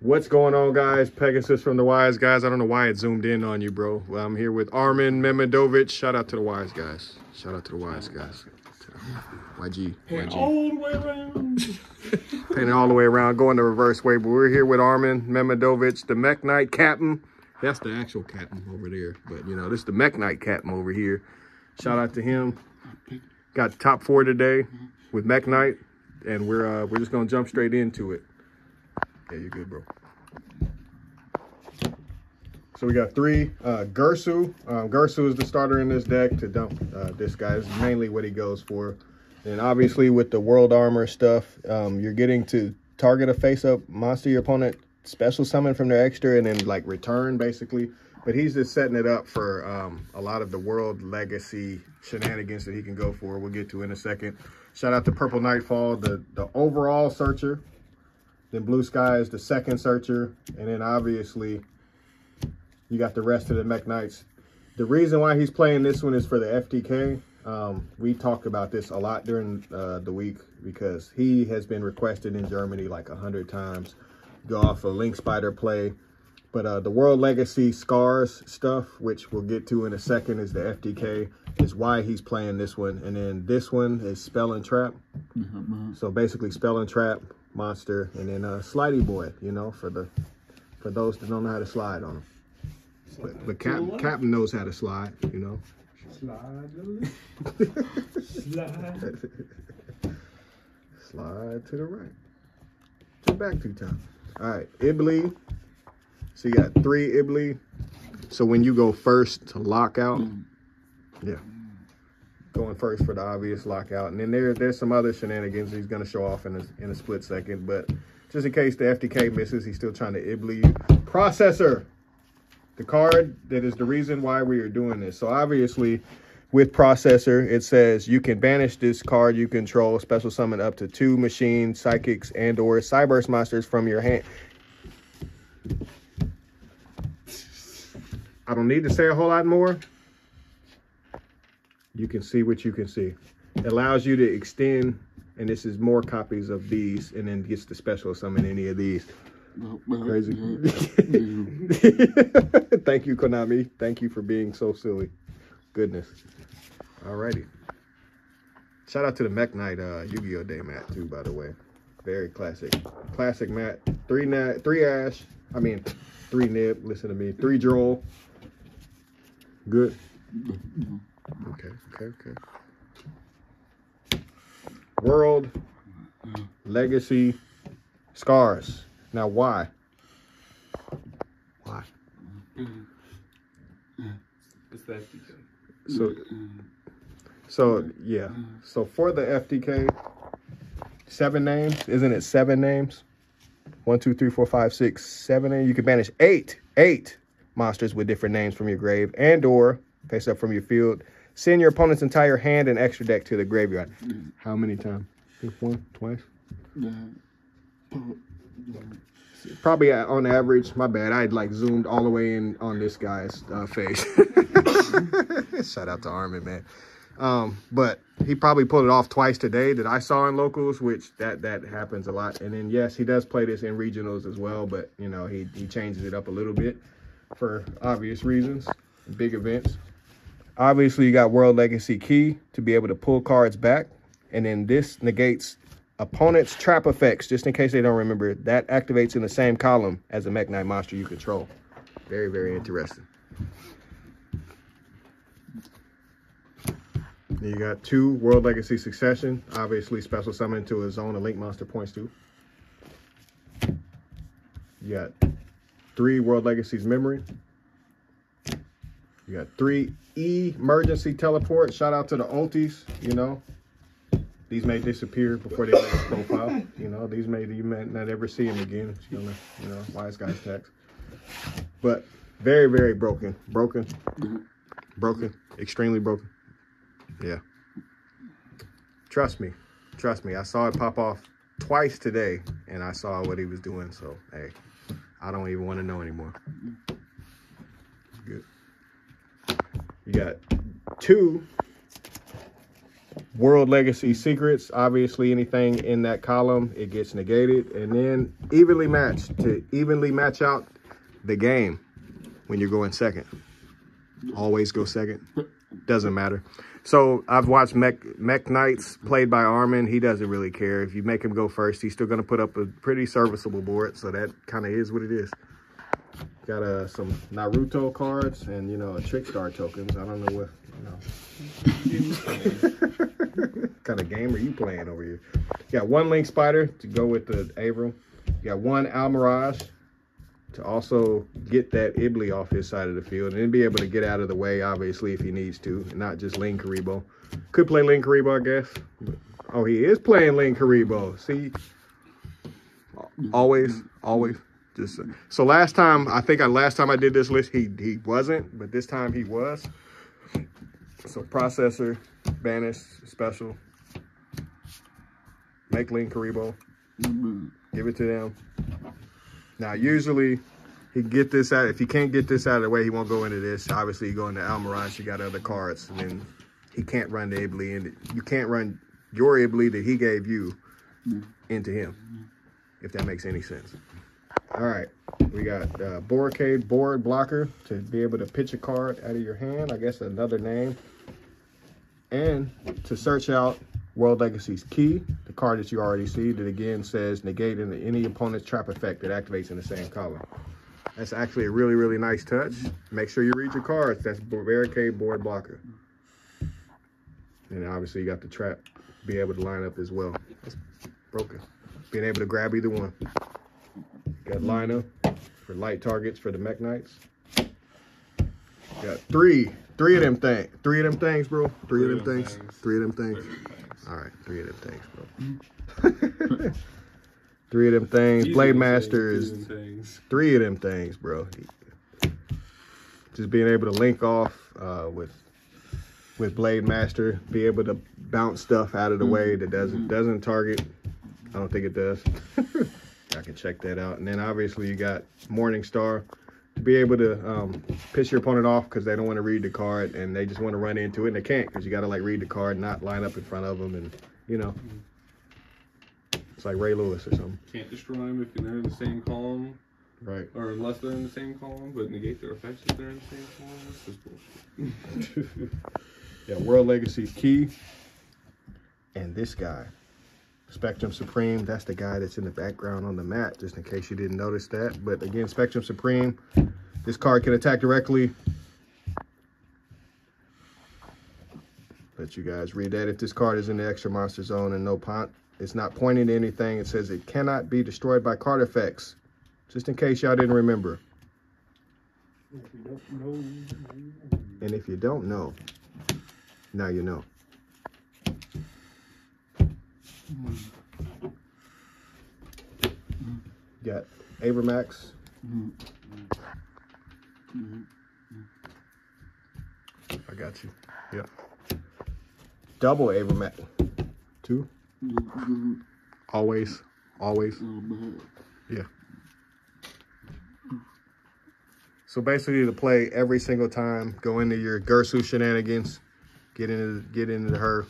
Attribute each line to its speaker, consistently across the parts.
Speaker 1: What's going on, guys? Pegasus from the Wise Guys. I don't know why it zoomed in on you, bro. Well, I'm here with Armin Memedovich. Shout out to the Wise Guys. Shout out to the Wise Guys. YG. YG.
Speaker 2: All the way around.
Speaker 1: Painting all the way around, going the reverse way. But we're here with Armin Memedovich, the Mekk-Knight captain. That's the actual captain over there. But, you know, this is the Mekk-Knight captain over here. Shout out to him. Got top four today with Mekk-Knight. And we're uh, we're just going to jump straight into it. Yeah, you're good, bro. So we got three. Uh, Gersu. Um, Gersu is the starter in this deck to dump uh, this guy. This is mainly what he goes for. And obviously with the world armor stuff, um, you're getting to target a face-up monster your opponent special summon from their extra and then like return basically. But he's just setting it up for um, a lot of the world legacy shenanigans that he can go for. We'll get to in a second. Shout out to Purple Nightfall, the, the overall searcher. Then Blue Sky is the second searcher. And then obviously you got the rest of the Mekk-Knights. The reason why he's playing this one is for the FTK. Um, we talked about this a lot during uh, the week because he has been requested in Germany like a hundred times. Go off a Link Spider play. But uh, the World Legacy Scars stuff, which we'll get to in a second, is the FTK, is why he's playing this one. And then this one is Spell and Trap. So basically Spell and Trap, Monster, and then uh, Slidey Boy, you know, for the for those that don't know how to slide on him. But, but Cap, Captain knows how to slide, you know.
Speaker 2: Slide a little. Slide.
Speaker 1: Slide to the right. To back two times. All right, Ibly. So you got three Ibly. So when you go first to lockout, mm. yeah. Going first for the obvious lockout. And then there, there's some other shenanigans he's going to show off in a, in a split second. But just in case the FTK misses, he's still trying to Ibly you. Processor. The card that is the reason why we are doing this. So obviously, with processor, it says you can banish this card you control, special summon up to two machine, psychics, and or Cyberse monsters from your hand. I don't need to say a whole lot more. You can see what you can see. It allows you to extend, and this is more copies of these, and then gets the special summon any of these. Crazy. Thank you, Konami. Thank you for being so silly. Goodness. Alrighty. Shout out to the Mekk-Knight uh, Yu-Gi-Oh! Day mat too, by the way. Very classic. Classic mat. Three three ash. I mean, three nib. Listen to me. Three droll. Good. Okay, okay, okay. World Legacy Scars. Now, why? Why?
Speaker 2: It's the FTK.
Speaker 1: So, so yeah. So for the FTK, seven names. Isn't it seven names? One, two, three, four, five, six, seven. names. you can banish eight, eight monsters with different names from your grave and or face up from your field. Send your opponent's entire hand and extra deck to the graveyard. How many times? One, twice? Probably on average, my bad, I like zoomed all the way in on this guy's uh, face. Shout out to Armin, man. Um, but he probably pulled it off twice today that I saw in locals, which that that happens a lot. And then yes, he does play this in regionals as well, but you know he he changes it up a little bit for obvious reasons, big events. Obviously, you got World Legacy Key to be able to pull cards back, and then this negates opponent's trap effects. Just in case they don't remember, that activates in the same column as the Mekk-Knight monster you control. Very very interesting. You got two World Legacy Succession. Obviously, special summon to a zone a Link Monster points to. You got three World Legacy's Memory. You got three E emergency teleport. Shout out to the ultis, you know. These may disappear before they make profile. You know, these may you may not ever see them again. You know, you know, wise guys text. But very, very broken. Broken. Broken. Extremely broken. Yeah. Trust me. Trust me. I saw it pop off twice today and I saw what he was doing. So, hey, I don't even want to know anymore. Good. You got two World Legacy Secrets. Obviously, anything in that column, it gets negated. And then evenly matched to evenly match out the game when you're going second. Always go second. Doesn't matter. So I've watched Mech, Mekk-Knights played by Armin. He doesn't really care. If you make him go first, he's still going to put up a pretty serviceable board. So that kind of is what it is. Got uh, some Naruto cards and, you know, Trickstar tokens. I don't know what, you know. kind of game are you playing over here? You got one Link Spider to go with the Avram. You got one Almiraj to also get that Ibly off his side of the field and then be able to get out of the way, obviously, if he needs to, and not just Linkuriboh. Could play Linkuriboh, I guess. But, oh, he is playing Linkuriboh. See? Always, always. Just so last time, I think I last time I did this list, he he wasn't, but this time he was. So processor, banish, special. Make Linkuriboh. Mm-hmm. Give it to them. Now, usually he get this out. If he can't get this out of the way, he won't go into this. Obviously, you go into Almiraj, you got other cards, and then he can't run the Ibly, and you can't run your Ibly that he gave you into him, if that makes any sense. All right, we got uh, board blocker to be able to pitch a card out of your hand. I guess another name. And to search out World Legacy's key, the card that you already see that again says negate any opponent's trap effect that activates in the same color. That's actually a really, really nice touch. Make sure you read your cards. That's Barricadeborg Blocker. And obviously you got the trap be able to line up as well. That's broken. Being able to grab either one. Got liner for light targets for the Mekk-Knights. Got three, three of them things. Three of them things, bro. Three, three of them, them things. things. Three of them things. All right, three of them things, bro. three of them things. Blade Master is three of them things, bro. Just being able to link off uh, with with Blade Master, be able to bounce stuff out of the way that doesn't doesn't target. I don't think it does. I can check that out. And then obviously you got Morning Star to be able to um, piss your opponent off because they don't want to read the card and they just want to run into it and they can't because you got to like read the card, not line up in front of them and you know. It's like Ray Lewis or something.
Speaker 2: Can't destroy them if they're in the same column.
Speaker 1: Right.
Speaker 2: Or unless they're in the same column, but negate their effects if they're in the same column. That's just bullshit.
Speaker 1: yeah, World Legacy Key. And this guy. Spectrum Supreme, that's the guy that's in the background on the mat, just in case you didn't notice that. But again, Spectrum Supreme, this card can attack directly. Let you guys read that. If this card is in the extra monster zone and no pont, it's not pointing to anything. It says it cannot be destroyed by card effects. Just in case y'all didn't remember. And if you don't know, now you know. Got Avramax. I got you. Yeah. Double Avramax. Two. Always. Always. Yeah. So basically to play every single time, go into your Gersu shenanigans, get into get into her,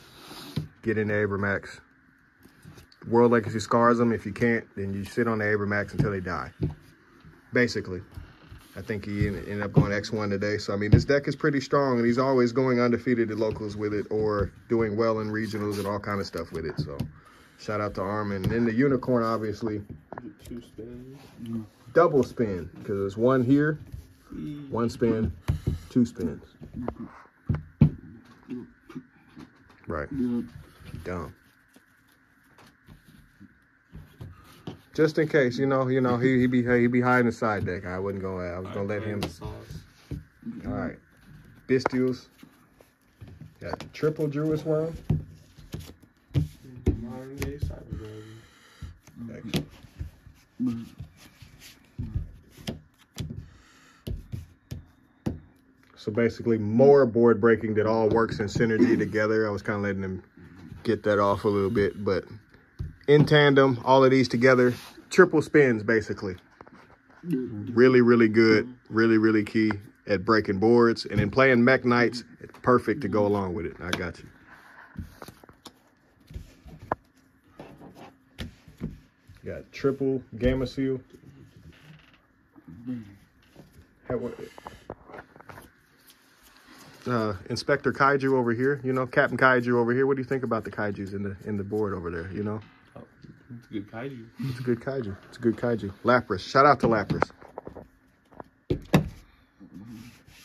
Speaker 1: get into Avramax. World Legacy scars them. If you can't, then you sit on the Avramax until they die. Basically. I think he ended up going X1 today. So, I mean, this deck is pretty strong, and he's always going undefeated at locals with it or doing well in regionals and all kind of stuff with it. So, shout out to Armin. And then the Unicorn, obviously.
Speaker 2: Two spins.
Speaker 1: Double spin, because there's one here, one spin, two spins. Right. Dumb. Just in case, you know, you know, he he be he be hiding the side deck. I wouldn't go. I was gonna let him. All right, Bystials. Got triple Druiswurm.
Speaker 2: Modern day cyber.
Speaker 1: So basically, more board breaking that all works in synergy together. I was kind of letting him get that off a little bit, but in tandem, all of these together, triple spins basically. Really, really good, really, really key at breaking boards. And in playing Mekk-Knights, it's perfect to go along with it. I got you. Got triple Gameciel. Uh, Inspector Kaiju over here, you know, Captain Kaiju over here. What do you think about the kaijus in the in the board over there? You know,
Speaker 2: It's a good kaiju.
Speaker 1: it's a good kaiju. It's a good kaiju. Lapras. Shout out to Lapras.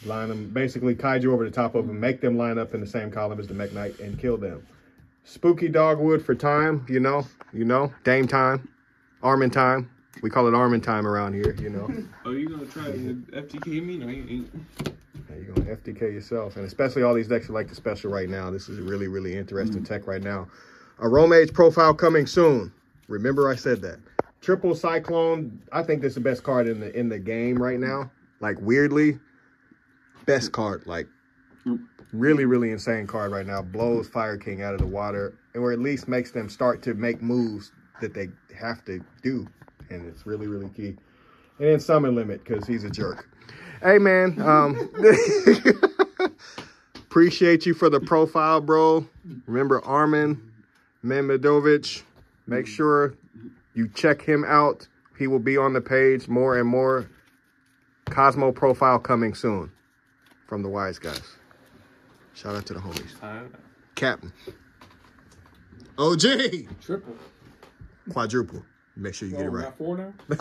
Speaker 1: Line them basically kaiju over the top of them, make them line up in the same column as the Mekk-Knight and kill them. Spooky Dogwood for time, you know, you know, Dame time, Armin time. We call it Armin time around here, you know.
Speaker 2: Oh, you gonna try the FTK me? No, you ain't.
Speaker 1: Yeah, you're gonna FTK yourself, and especially all these decks are like the special right now. This is really, really interesting mm. tech right now. A Romage profile coming soon. Remember, I said that. Triple Cyclone. I think that's the best card in the in the game right now. Like weirdly, best card. Like really, really insane card right now. Blows Fire King out of the water, or at least makes them start to make moves that they have to do, and it's really, really key. And then summon limit because he's a jerk. Hey man, um, appreciate you for the profile, bro. Remember Armin Mamedovich. Make sure you check him out. He will be on the page more and more. Cosmo profile coming soon from the wise guys. Shout out to the homies.
Speaker 2: Uh,
Speaker 1: Captain. OG.
Speaker 2: triple.
Speaker 1: Quadruple. Make sure you get
Speaker 2: Oh,
Speaker 1: it
Speaker 2: we
Speaker 1: right.
Speaker 2: got four now.